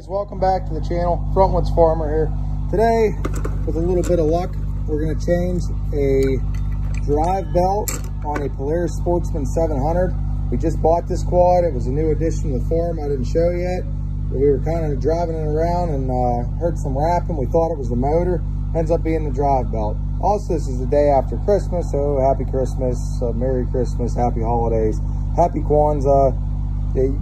guys, welcome back to the channel. Frontwoods Farmer here. Today, with a little bit of luck, we're gonna change a drive belt on a Polaris Sportsman 700. We just bought this quad. It was a new addition to the farm. I didn't show yet. We were kind of driving it around and uh, heard some rapping. We thought it was the motor. Ends up being the drive belt. Also, this is the day after Christmas, so happy Christmas, uh, Merry Christmas, Happy Holidays, Happy Kwanzaa,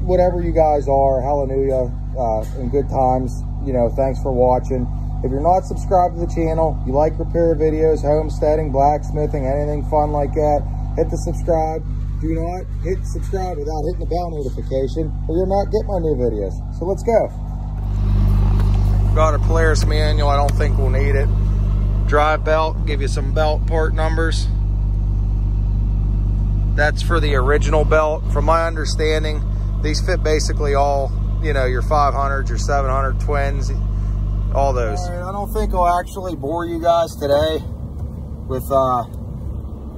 whatever you guys are, hallelujah, uh, in good times. You know, thanks for watching. If you're not subscribed to the channel, you like repair videos, homesteading, blacksmithing, anything fun like that, hit the subscribe. Do not hit subscribe without hitting the bell notification or you'll not get my new videos. So let's go. Got a Polaris manual. I don't think we'll need it drive belt, give you some belt part numbers. That's for the original belt. From my understanding, these fit basically all, you know, your 500s, your 700 twins, all those. All right, I don't think I'll actually bore you guys today with uh,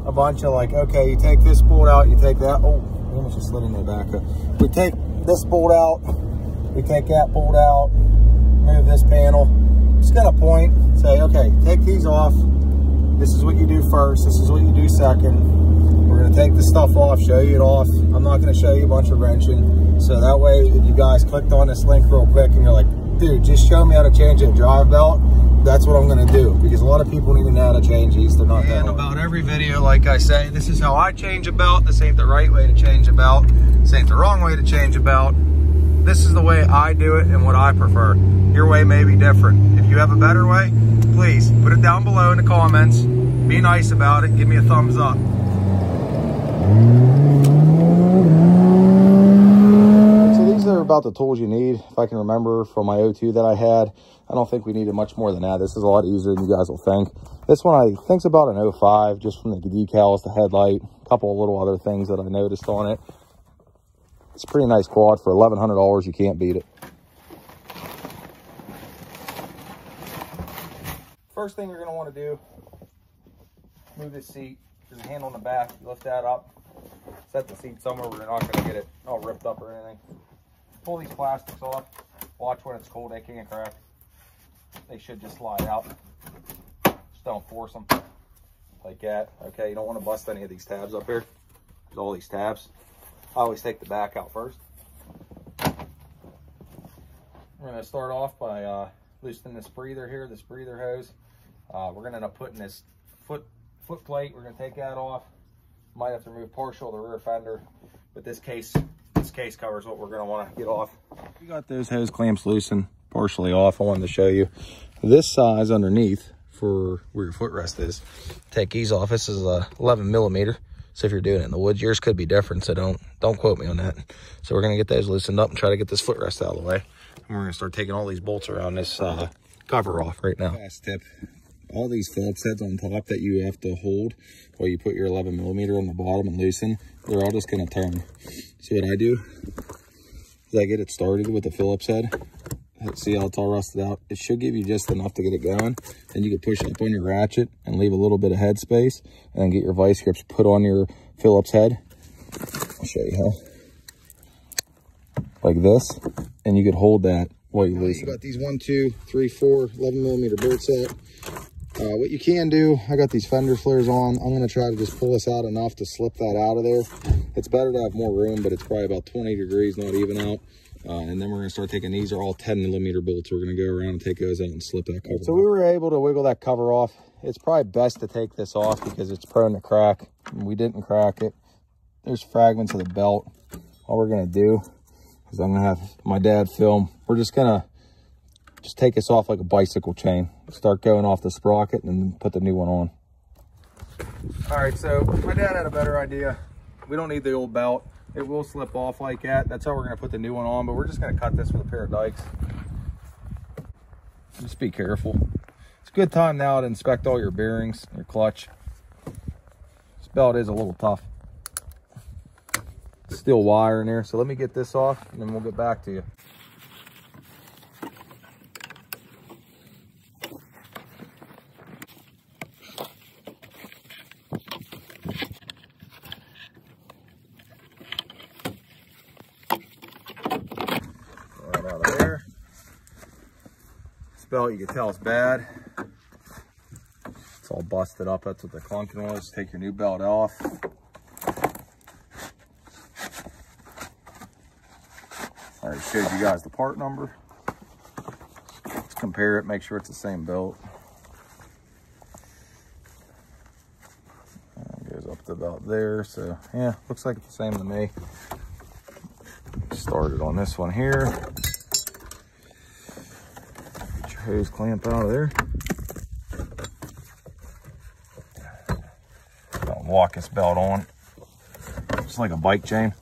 a bunch of like, okay, you take this bolt out, you take that. Oh, I almost just slid in there back up. We take this bolt out, we take that bolt out, move this panel, just gonna point, say, okay, take these off. This is what you do first. This is what you do second. We're gonna take the stuff off, show you it off. I'm not gonna show you a bunch of wrenching. So that way, if you guys clicked on this link real quick and you're like, dude, just show me how to change a drive belt, that's what I'm gonna do. Because a lot of people need to know how to change these. They're not and about every video, like I say, this is how I change a belt. This ain't the right way to change a belt. This ain't the wrong way to change a belt. This is the way I do it and what I prefer. Your way may be different. If you have a better way, please put it down below in the comments. Be nice about it. Give me a thumbs up. So these are about the tools you need. If I can remember from my O2 that I had, I don't think we needed much more than that. This is a lot easier than you guys will think. This one I think's about an 05, just from the decals, the headlight, a couple of little other things that I noticed on it. It's a pretty nice quad for $1,100. You can't beat it. First thing you're going to want to do, move this seat. There's a handle in the back. You lift that up. Set the seat somewhere where you're not going to get it all ripped up or anything. Pull these plastics off. Watch when it's cold. They can't crack. They should just slide out. Just don't force them like that. Okay, you don't want to bust any of these tabs up here. There's all these tabs. I always take the back out first. We're going to start off by uh, loosening this breather here, this breather hose. Uh, we're going to end up putting this foot foot plate. We're going to take that off. Might have to remove partial of the rear fender, but this case this case covers what we're going to want to get off. We got those hose clamps loosened, partially off. I wanted to show you this size underneath for where your footrest is. Take these off. This is a 11 millimeter. So if you're doing it in the woods, yours could be different. So don't don't quote me on that. So we're gonna get those loosened up and try to get this footrest out of the way. And we're gonna start taking all these bolts around this uh, cover off right now. Last tip. All these Phillips heads on top that you have to hold while you put your 11 millimeter on the bottom and loosen, they're all just gonna turn. So what I do? Is I get it started with the Phillips head. See how it's all rusted out? It should give you just enough to get it going. Then you can push up on your ratchet and leave a little bit of head space and then get your vice grips put on your phillips head. I'll show you how. Like this and you could hold that while you loosen. you got these one two three four 11 millimeter bolt set uh, what you can do i got these fender flares on i'm going to try to just pull this out enough to slip that out of there it's better to have more room but it's probably about 20 degrees not even out uh, and then we're gonna start taking, these are all 10 millimeter bolts. We're gonna go around and take those out and slip that cover So off. we were able to wiggle that cover off. It's probably best to take this off because it's prone to crack. We didn't crack it. There's fragments of the belt. All we're gonna do is I'm gonna have my dad film. We're just gonna just take this off like a bicycle chain. Start going off the sprocket and put the new one on. All right, so my dad had a better idea. We don't need the old belt. It will slip off like that. That's how we're going to put the new one on, but we're just going to cut this with a pair of dikes. Just be careful. It's a good time now to inspect all your bearings, your clutch. This belt is a little tough. Still wire in there, so let me get this off and then we'll get back to you. Belt, you can tell it's bad. It's all busted up. That's what the clunking was. Take your new belt off. I showed you guys the part number. Let's compare it, make sure it's the same belt. Uh, goes up to about there. So yeah, looks like it's the same to me. Started on this one here. Hose clamp out of there. Walk this belt on. Just like a bike chain.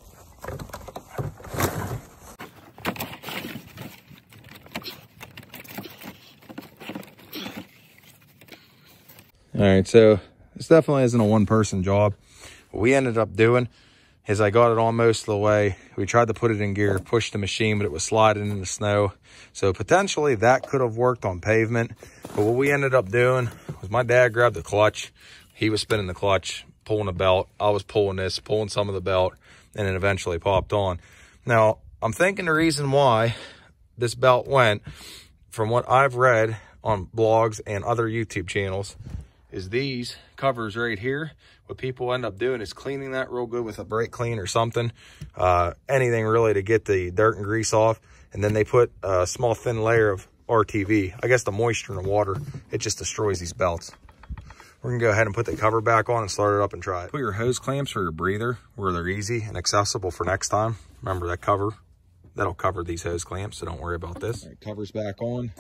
All right, so this definitely isn't a one person job. What we ended up doing is I got it almost the way. We tried to put it in gear, push the machine, but it was sliding in the snow. So potentially that could have worked on pavement. But what we ended up doing was my dad grabbed the clutch. He was spinning the clutch, pulling the belt. I was pulling this, pulling some of the belt, and it eventually popped on. Now, I'm thinking the reason why this belt went, from what I've read on blogs and other YouTube channels, is these covers right here. What people end up doing is cleaning that real good with a brake clean or something. Uh, anything really to get the dirt and grease off. And then they put a small thin layer of RTV. I guess the moisture in the water, it just destroys these belts. We're gonna go ahead and put the cover back on and start it up and try it. Put your hose clamps or your breather where they're easy and accessible for next time. Remember that cover, that'll cover these hose clamps, so don't worry about this. covers back on.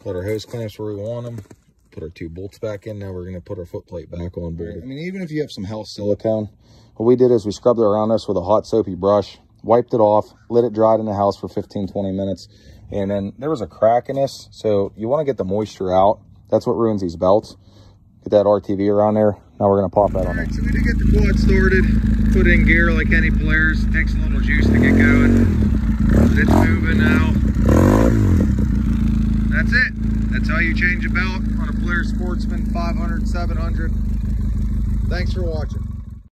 Put our hose clamps where we want them put our two bolts back in. Now we're going to put our foot plate back on board. I mean, even if you have some health silicone, what we did is we scrubbed it around us with a hot soapy brush, wiped it off, let it dry in the house for 15, 20 minutes. And then there was a crack in this. So you want to get the moisture out. That's what ruins these belts. Get that RTV around there. Now we're going to pop that on there. So we did get the quad started, put in gear like any Polaris. It takes a little juice to get going. But it's moving now. That's it. That's how you change a belt on a Polaris Sportsman 500, 700. Thanks for watching.